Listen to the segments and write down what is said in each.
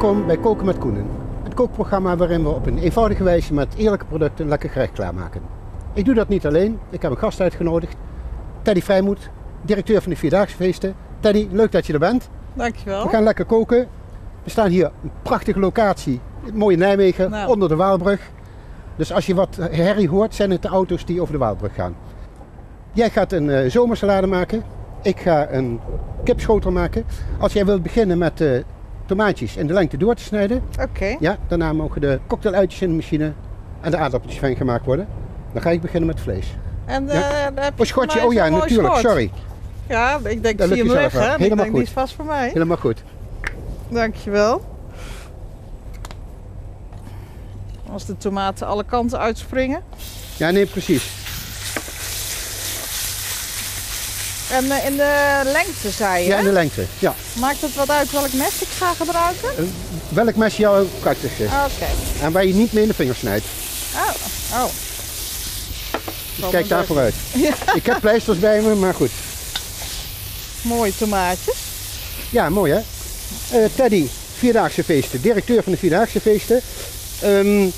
Welkom bij Koken met Koenen. Het kookprogramma waarin we op een eenvoudige wijze met eerlijke producten een lekker gerecht klaarmaken. Ik doe dat niet alleen, ik heb een gast uitgenodigd. Teddy Vrijmoed, directeur van de Vierdaagse Feesten. Teddy, leuk dat je er bent. Dankjewel. We gaan lekker koken. We staan hier een prachtige locatie, het mooie Nijmegen, Nou. onder de Waalbrug. Dus als je wat herrie hoort, zijn het de auto's die over de Waalbrug gaan. Jij gaat een eh, zomersalade maken. Ik ga een kipschotel maken. Als jij wilt beginnen met de tomaatjes in de lengte door te snijden, Oké. ja, daarna mogen de cocktailuitjes in de machine en de aardappeltjes fijn gemaakt worden. Dan ga ik beginnen met vlees. En Ja. eh, dan heb je Oh, schotje, oh ja, natuurlijk, sorry. Ja, ik denk, Dat zie hem weg, hè? Helemaal ik denk, goed. die is vast voor mij. Helemaal goed. Dankjewel. Als de tomaten alle kanten uitspringen. Ja, nee, precies. En eh, in de lengte, zei je? Ja, in de lengte. Ja. Maakt het wat uit welk mes ik ga gebruiken? Eh, Welk mes jou praktisch is. Oké. En waar je niet mee in de vingers snijdt. Oh, oh. Dus kijk daar vooruit. Ja, Ik heb pleisters bij me, maar goed. mooie tomaatjes. Ja, mooi hè. Eh, Teddy, Vierdaagse Feesten, directeur van de Vierdaagse Feesten. Ehm,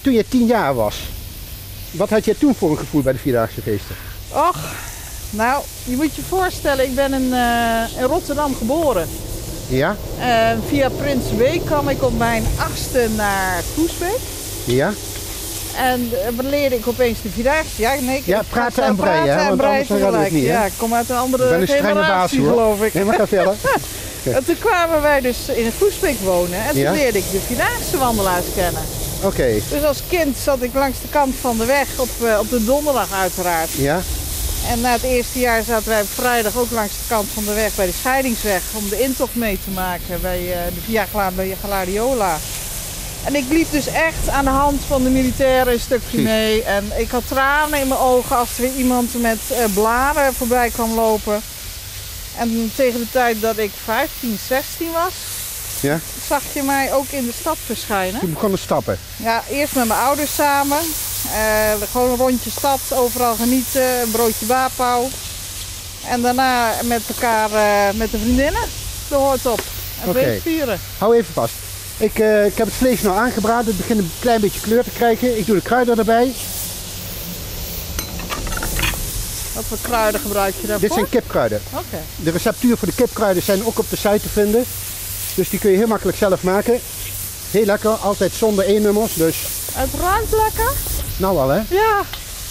toen je tien jaar was, wat had jij toen voor een gevoel bij de Vierdaagse Feesten? Och, nou, je moet je voorstellen, ik ben in, eh, in Rotterdam geboren. Ja? Eh, via Prins B kwam ik op mijn achtste naar Groesbeek. Ja? En eh, dan leerde ik opeens de Vierdaagse. Ja, nee, ik Ja, praten en breien, praten en breien het tegelijk. niet? Ja, ik kom uit een Ik andere ben baas generatie, geloof ik. Nee, maar ga verder. En toen kwamen wij dus in Groesbeek wonen. En toen Ja? leerde ik de Vierdaagse wandelaars kennen. Oké, Dus als kind zat ik langs de kant van de weg, op, eh, op de donderdag uiteraard. ja? En na het eerste jaar zaten wij op vrijdag ook langs de kant van de weg bij de scheidingsweg om de intocht mee te maken bij eh, de Via Gladiola. En ik liep dus echt aan de hand van de militairen een stukje mee. En ik had tranen in mijn ogen als er weer iemand met eh, blaren voorbij kwam lopen. En tegen de tijd dat ik 15, 16 was, Ja? zag je mij ook in de stad verschijnen. Toen begon het stappen. Ja, eerst met mijn ouders samen. Eh, gewoon een rondje stad, overal genieten, een broodje bapau. En daarna met elkaar, eh, met de vriendinnen, de hoort op. En Oké. feest vieren. Hou even vast. Ik, eh, ik heb het vlees nou aangebraden. Het begint een klein beetje kleur te krijgen. Ik doe de kruiden erbij. Wat voor kruiden gebruik je daarvoor? Dit zijn kipkruiden. Oké. De receptuur voor de kipkruiden zijn ook op de site te vinden. Dus die kun je heel makkelijk zelf maken. Heel lekker, altijd zonder E-nummers. Dus Het ruikt lekker. Nou al hè. Ja,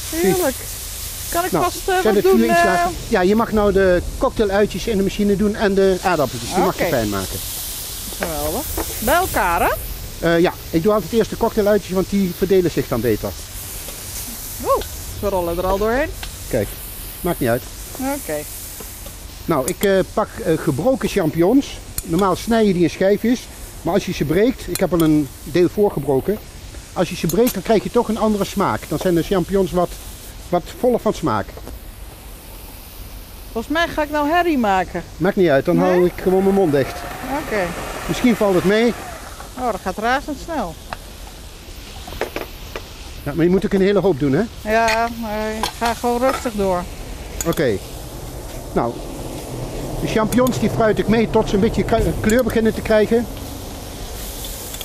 heerlijk. Kan ik Nou, vast zet wat doen? eh. Ja, je mag nou de cocktailuitjes in de machine doen en de aardappeltjes. Die mag je fijn maken. geweldig. Bij elkaar, hè? Eh, ja, ik doe altijd eerst de cocktailuitjes, want die verdelen zich dan beter. Oeh, we rollen er al doorheen. Kijk, maakt niet uit. Oké. Nou, ik pak gebroken champignons. Normaal snij je die in schijfjes. Maar als je ze breekt, ik heb al een deel voorgebroken. Als je ze breekt, dan krijg je toch een andere smaak. Dan zijn de champignons wat, wat voller van smaak. Volgens mij ga ik nou herrie maken. Maakt niet uit, dan Nee? hou ik gewoon mijn mond dicht. Oké. Misschien valt het mee. Oh, dat gaat razendsnel. Ja, maar je moet ook een hele hoop doen, hè? Ja, maar ik ga gewoon rustig door. Oké. Nou, de champignons die fruit ik mee tot ze een beetje kleur beginnen te krijgen.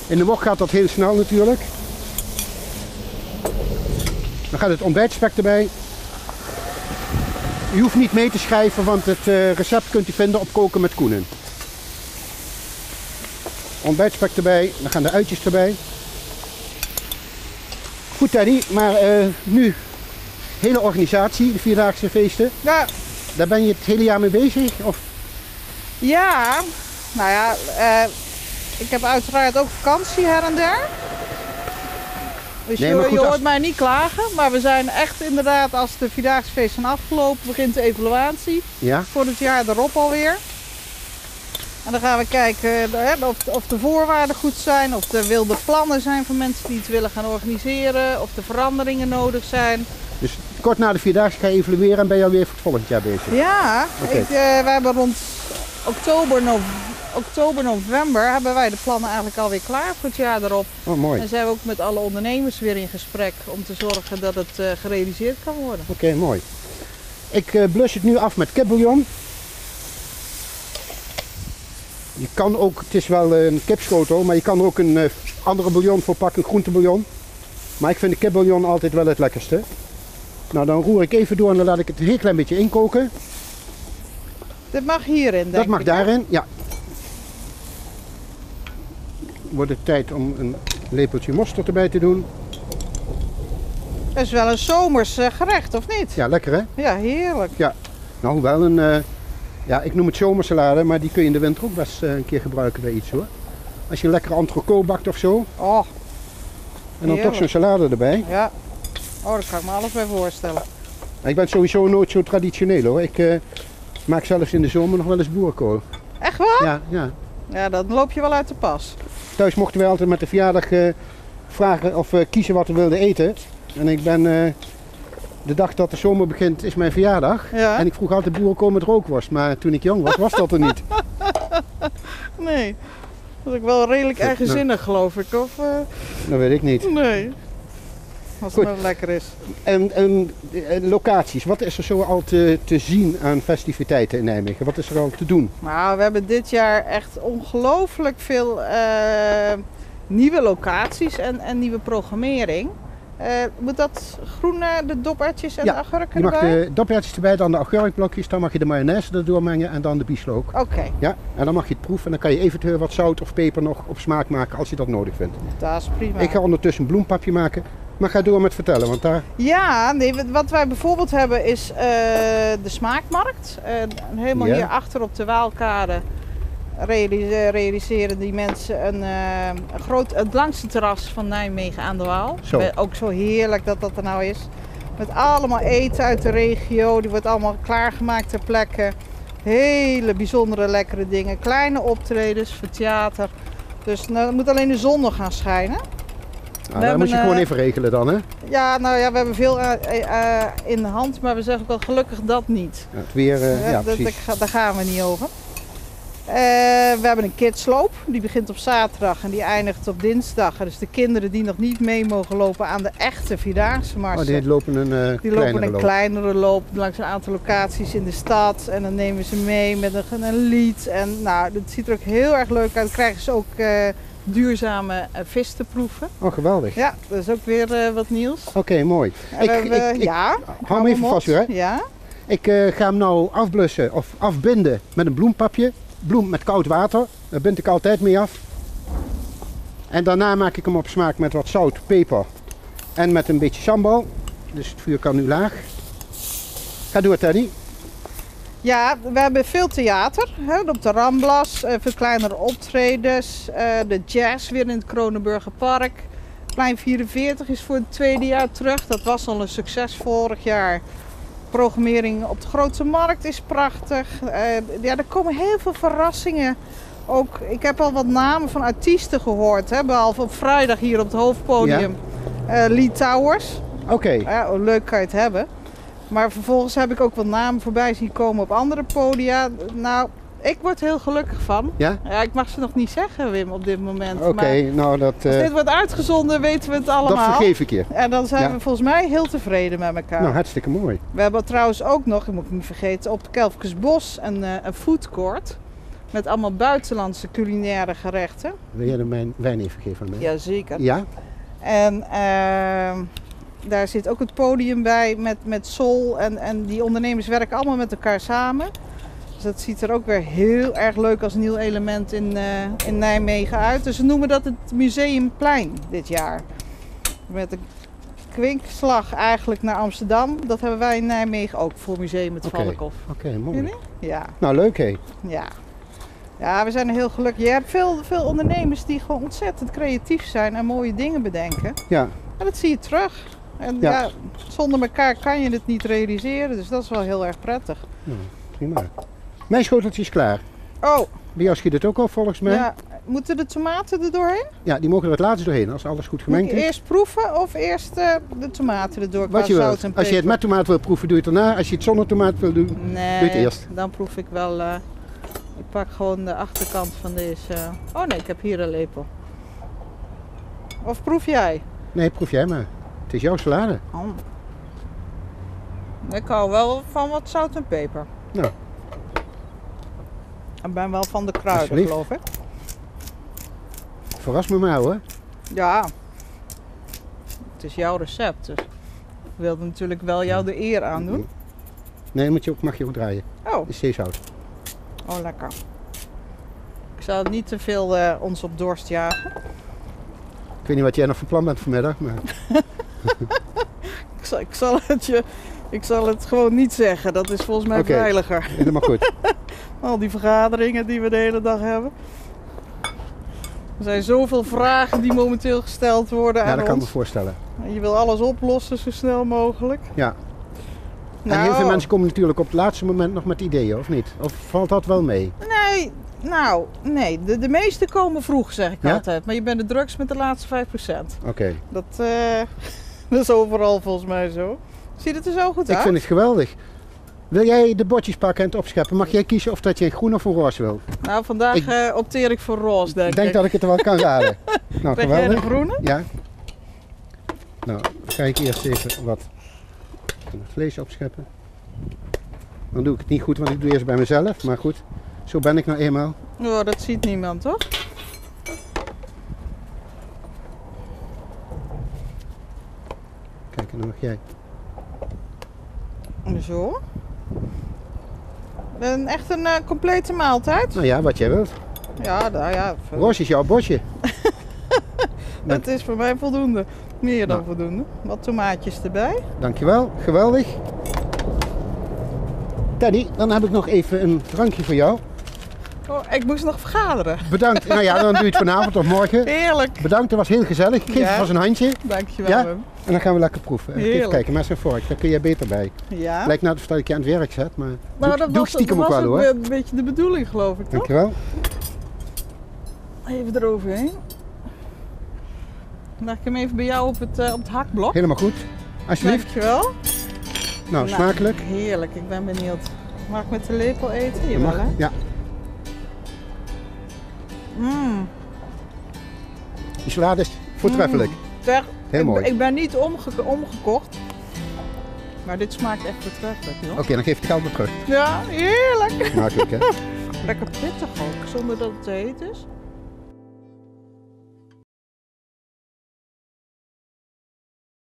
In de wok gaat dat heel snel natuurlijk. Dan gaat het ontbijtspek erbij. Je hoeft niet mee te schrijven, want het eh, recept kunt u vinden op Koken met Koenen. Ontbijtspek erbij, dan gaan de uitjes erbij. Goed Teddy, maar eh, nu hele organisatie, de Vierdaagse feesten. Ja, Daar ben je het hele jaar mee bezig? Of? ja nou ja, eh, ik heb uiteraard ook vakantie her en der. Dus Nee, je, als- hoort mij niet klagen, maar we zijn echt inderdaad, als de Vierdaagse feesten zijn afgelopen, begint de evaluatie Ja? voor het jaar erop alweer. En dan gaan we kijken eh, hè, of, of de voorwaarden goed zijn, of er wilde plannen zijn van mensen die het willen gaan organiseren, of er veranderingen nodig zijn. Dus kort na de Vierdaagse ga je evalueren en ben je alweer voor het volgend jaar bezig? Ja, ik, eh, wij hebben rond oktober, nov- oktober, november hebben wij de plannen eigenlijk alweer klaar voor het jaar erop. Oh, mooi. En zijn we ook met alle ondernemers weer in gesprek om te zorgen dat het eh, gerealiseerd kan worden. Oké, mooi. Ik eh blus het nu af met kipbouillon. Je kan ook, het is wel een kipschotel, maar je kan er ook een eh, andere bouillon voor pakken, een groentebouillon. Maar ik vind de kipbouillon altijd wel het lekkerste. Nou, dan roer ik even door en dan laat ik het een heel klein beetje inkoken. Dit mag hierin, denk Dat mag ik, daarin, ja. Wordt het tijd om een lepeltje mosterd erbij te doen. Dat is wel een zomers gerecht, of niet? Ja, lekker hè? Ja, heerlijk. Nou, wel een, eh, ja, ik noem het zomersalade, maar die kun je in de winter ook best eh, een keer gebruiken bij iets hoor. Als je een lekkere bakt of zo, Oh, en dan toch zo'n salade erbij. ja. Oh, daar kan ik me alles bij voorstellen. Ik ben sowieso nooit zo traditioneel hoor. Ik eh, maak zelfs in de zomer nog wel eens boerenkool. Echt waar? Ja, ja. Ja, dan loop je wel uit de pas. Thuis mochten wij altijd met de verjaardag eh, vragen of kiezen wat we wilden eten. En ik ben eh, de dag dat de zomer begint is mijn verjaardag. Ja. En ik vroeg altijd boerenkool met rookworst. Maar toen ik jong was, was dat er niet. Nee. Dat is ook wel redelijk eigenzinnig, geloof ik. Of, eh, Dat weet ik niet. nee. Als Goed. het maar lekker is. En, en locaties, wat is er zo al te, te zien aan festiviteiten in Nijmegen? Wat is er al te doen? Nou, we hebben dit jaar echt ongelooflijk veel eh, nieuwe locaties en, en nieuwe programmering. Eh, moet dat groene, de dopertjes en Ja, de agurken Je mag erbij? de doppertjes erbij, dan de augurkblokjes, dan mag je de mayonaise erdoor mengen en dan de bieslook. Oké, Ja, en dan mag je het proeven en dan kan je eventueel wat zout of peper nog op smaak maken als je dat nodig vindt. dat is prima. Ik ga ondertussen een bloempapje maken, maar ga door met vertellen, want daar... Ja, nee, wat- wij bijvoorbeeld hebben is eh, de smaakmarkt. Eh, helemaal Ja. hier achter op de Waalkade realise- realiseren die mensen een, eh, een groot, het langste terras van Nijmegen aan de Waal. Zo. Ook zo heerlijk dat dat er nou is. Met allemaal eten uit de regio. Die wordt allemaal klaargemaakt ter plekke. Hele bijzondere lekkere dingen. Kleine optredens voor theater. Dus nou, het moet alleen de zon nog gaan schijnen. Nou, dat hebben, moet je eh, gewoon even regelen dan, hè? Ja, nou ja, we hebben veel eh, eh, in de hand, maar we zeggen ook wel gelukkig dat niet. Ja, het weer, eh, ja, dat, precies. dat daar gaan we niet over. Eh, we hebben een kidsloop, die begint op zaterdag en die eindigt op dinsdag. Dus de kinderen die nog niet mee mogen lopen aan de echte Vierdaagse Oh, marsen, die lopen een eh die kleinere lopen een loop. kleinere loop langs een aantal locaties in de stad. En dan nemen ze mee met een, een lied. En nou, dat ziet er ook heel erg leuk uit. Dan krijgen ze ook eh, duurzame eh, vis te proeven. Oh, geweldig. Ja, dat is ook weer eh, wat nieuws. Oké, mooi. Ik, ja, hou hem even vast hoor. hè. Ja, Ik eh, ga hem nou afblussen of afbinden met een bloempapje. Bloem met koud water. Daar bind ik altijd mee af. En daarna maak ik hem op smaak met wat zout, peper en met een beetje sambal. Dus het vuur kan nu laag. Ga door Teddy. Ja, we hebben veel theater. Hè, op de Ramblas, eh, veel kleinere optredens. eh, de jazz weer in het Kronenburger Park. Plein 44 is voor het tweede jaar terug. Dat was al een succes vorig jaar. Programmering op de Grote Markt is prachtig. Eh, ja, er komen heel veel verrassingen. Ook, ik heb al wat namen van artiesten gehoord. Hè, behalve op vrijdag hier op het hoofdpodium. Eh, Lee Towers. Oké, Ja, leuk kan je het hebben. Maar vervolgens heb ik ook wat namen voorbij zien komen op andere podia. Nou, ik word heel gelukkig van. ja? Ja, ik mag ze nog niet zeggen, Wim, op dit moment. Oké, nou dat, als eh, dit wordt uitgezonden, weten we het allemaal. dat vergeef ik je. En dan zijn Ja. we volgens mij heel tevreden met elkaar. Nou, hartstikke mooi. We hebben trouwens ook nog, ik moet ik niet vergeten, op Kelfkesbos een, eh, een food court. Met allemaal buitenlandse culinaire gerechten. Wil jij de mijn wijn even geven aan mij? Jazeker. Ja? En ehm, daar zit ook het podium bij met, met Sol. En, en die ondernemers werken allemaal met elkaar samen. Dus dat ziet er ook weer heel erg leuk als nieuw element in, eh, in Nijmegen uit. Dus we noemen dat het Museumplein dit jaar. Met een kwinkslag eigenlijk naar Amsterdam. Dat hebben wij in Nijmegen ook voor Museum het Oké. Valkhof. Oké, mooi. Ja, Nou, leuk hé. ja. Ja, we zijn er heel gelukkig. Je hebt veel, veel ondernemers die gewoon ontzettend creatief zijn en mooie dingen bedenken. Ja, En dat zie je terug. En Ja. ja. zonder elkaar kan je het niet realiseren. Dus dat is wel heel erg prettig. nou, prima. Mijn schoteltje is klaar. Oh, Bij jou schiet het ook al volgens mij. ja. Moeten de tomaten er doorheen? Ja, die mogen er het laatst doorheen als alles goed Moet gemengd je is. eerst proeven of eerst eh, de tomaten erdoor Wat je wilt. Als je het met tomaat wil proeven, doe je het daarna. Als je het zonder tomaat wil doen, Nee, Doe het eerst. dan proef ik wel... eh, ik pak gewoon de achterkant van deze... Oh nee, ik heb hier een lepel. Of proef jij? nee, proef jij maar. Het is jouw salade. Oh. Ik hou wel van wat zout en peper. Nou. Ik ben wel van de kruiden, geloof ik. Verras me maar hoor. Ja. Het is jouw recept, dus ik wilde natuurlijk wel jou de eer aandoen. Nee, moet je ook, mag je ook draaien. Oh, Het is zeezout. oh lekker. Ik zal niet te veel eh, ons op dorst jagen. Ik weet niet wat jij nog van plan bent vanmiddag, maar Ik zal, ik zal, het, je, ik zal het gewoon niet zeggen. Dat is volgens mij veiliger. helemaal goed. Al die vergaderingen die we de hele dag hebben. Er zijn zoveel vragen die momenteel gesteld worden Ja, aan dat kan ik me voorstellen. En je wil alles oplossen zo snel mogelijk. Ja. Nou, En heel veel mensen komen natuurlijk op het laatste moment nog met ideeën, of niet? Of valt dat wel mee? Nee, nou, nee. De, de meeste komen vroeg, zeg ik Ja? altijd. Maar je bent de drugs met de laatste 5%. Oké. Dat, eh, dat is overal volgens mij zo. Ziet het er zo goed Ik uit? vind het geweldig. Wil jij de bordjes pakken en het opscheppen? Mag jij kiezen of dat je groen of een roze wil? Nou, vandaag Ik- eh, opteer ik voor roze, denk Ik denk ik. dat ik het wel kan raden. Nou, Krijg jij de geweldig. groene? Ja. Nou, dan ga ik eerst even wat vlees opscheppen. Dan doe ik het niet goed, want ik doe eerst bij mezelf. Maar goed, zo ben ik nou eenmaal. Oh, dat ziet niemand, toch? Kijk, en dan mag jij. Zo. Een, echt een eh, complete maaltijd. Nou ja, wat jij wilt. Ja, nou ja. is jouw bordje. Het is voor mij voldoende. Meer dan Nou. voldoende. Wat tomaatjes erbij. Dankjewel, geweldig. Teddy, dan heb ik nog even een drankje voor jou. Oh, ik moest nog vergaderen. Bedankt. nou ja, dan doe je het vanavond of morgen. Heerlijk. Bedankt, dat was heel gezellig. Ik geef Ja. vast een handje Dankjewel. Ja? En dan gaan we lekker proeven. Even Heerlijk. kijken, mes en vork, daar kun jij beter bij. Ja. Lijkt nou dat ik je aan het werk zet, maar nou, doe, dat doe was, stiekem dat ook was wel hoor. een beetje de bedoeling, geloof ik, toch? Dankjewel. Even eroverheen. Leg ik hem even bij jou op het, eh, op het hakblok. Helemaal goed. Alsjeblieft. Dankjewel. Nou, smakelijk. Heerlijk, ik ben benieuwd. Mag ik met de lepel eten? Jawel, hè? Ja, Mm. die salade is voortreffelijk. Zeg, Heel ik, mooi. ik ben niet omge omgekocht. Maar dit smaakt echt voortreffelijk. Oké, dan geef ik het geld maar terug. Ja, heerlijk. Smakelijk hè. Lekker pittig ook, zonder dat het te heet is.